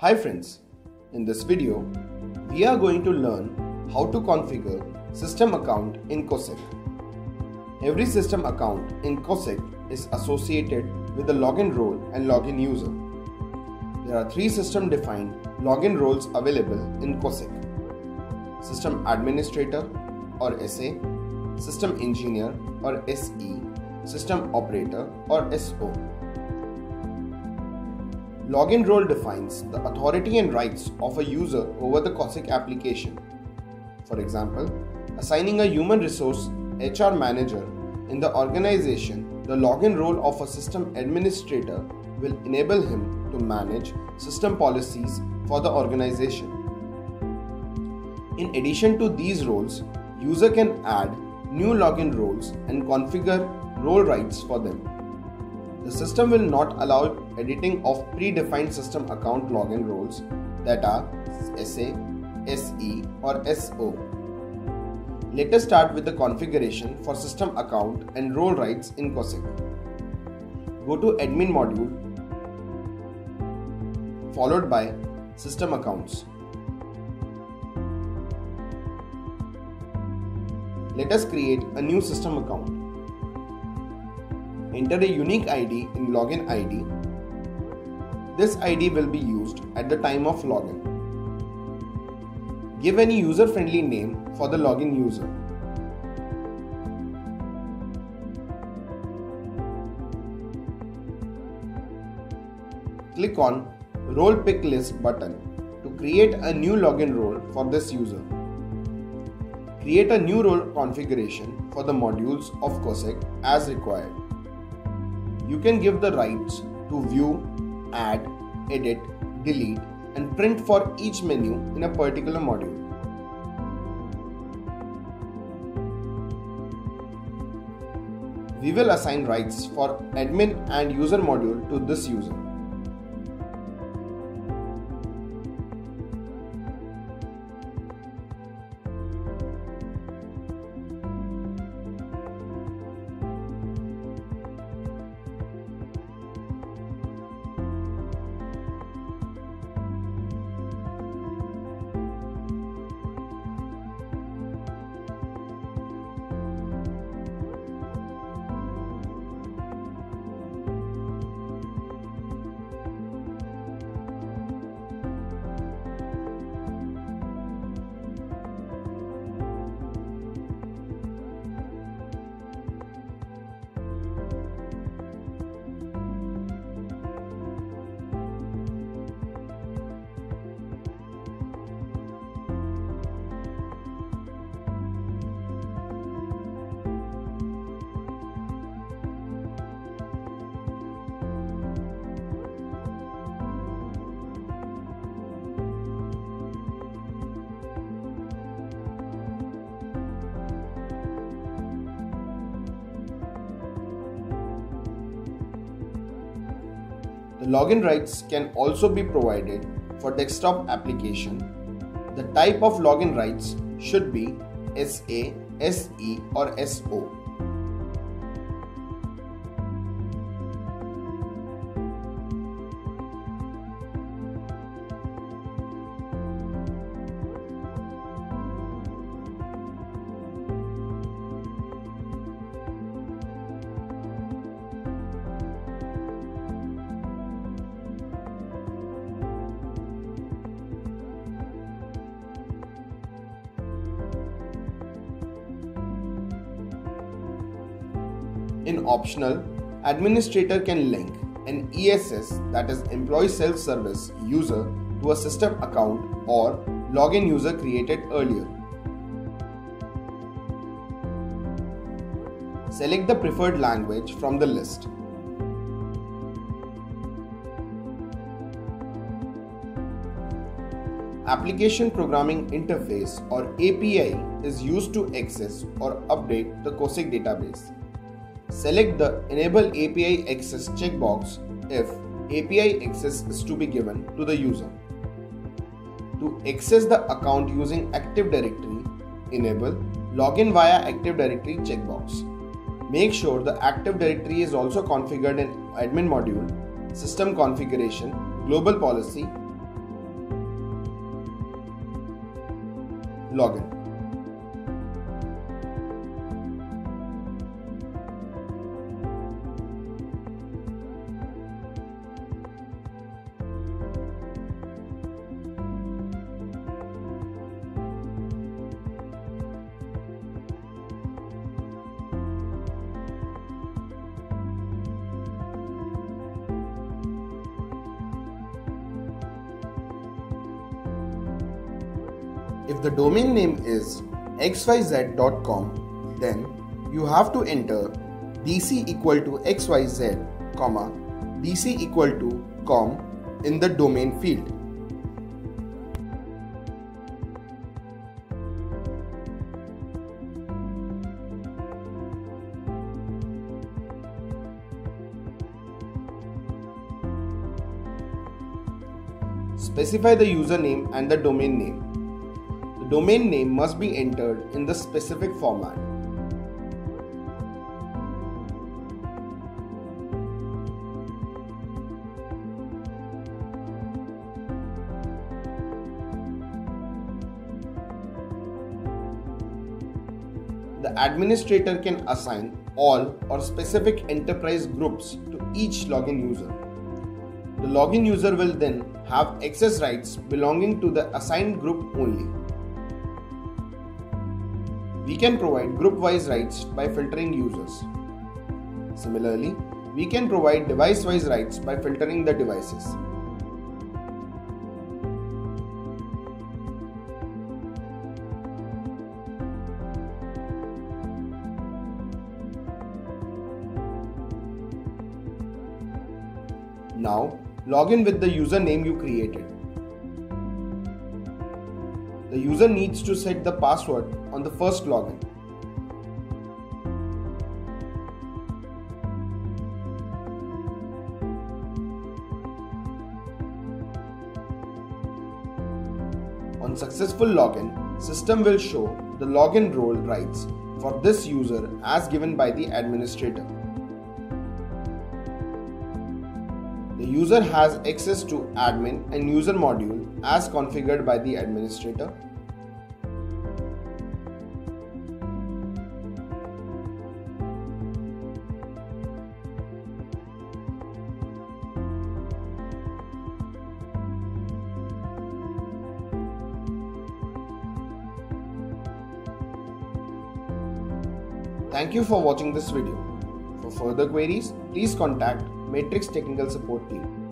Hi friends, in this video, we are going to learn how to configure system account in COSEC. Every system account in COSEC is associated with a login role and login user. There are three system defined login roles available in COSEC. System Administrator or SA, System Engineer or SE, System Operator or SO. Login role defines the authority and rights of a user over the COSEC application. For example, assigning a human resource HR manager in the organization the login role of a system administrator will enable him to manage system policies for the organization. In addition to these roles, user can add new login roles and configure role rights for them. The system will not allow editing of predefined system account login roles that are SA, SE or SO. Let us start with the configuration for system account and role rights in COSEC. Go to admin module followed by system accounts. Let us create a new system account. Enter a unique ID in login ID. This ID will be used at the time of login. Give any user friendly name for the login user. Click on Role Pick List button to create a new login role for this user. Create a new role configuration for the modules of COSEC as required. You can give the rights to view, add, edit, delete, and print for each menu in a particular module. We will assign rights for admin and user module to this user. Login rights can also be provided for desktop application. The type of login rights should be SA, SE or SO. In optional, administrator can link an ESS that is employee self-service user to a system account or login user created earlier. Select the preferred language from the list. Application Programming Interface or API is used to access or update the COSEC database. Select the Enable API Access checkbox if API access is to be given to the user. To access the account using Active Directory, enable Login via Active Directory checkbox. Make sure the Active Directory is also configured in Admin module, System Configuration, Global Policy, Login. If the domain name is xyz.com, then you have to enter dc equal to xyz, comma dc equal to com in the domain field. Specify the username and the domain name. Domain name must be entered in the specific format. The administrator can assign all or specific enterprise groups to each login user. The login user will then have access rights belonging to the assigned group only. We can provide group-wise rights by filtering users. Similarly, we can provide device-wise rights by filtering the devices. Now, log in with the username you created. The user needs to set the password on the first login. On successful login, system will show the login role rights for this user as given by the administrator. The user has access to admin and user module as configured by the administrator. Thank you for watching this video. For further queries, please contact Matrix Technical Support Team.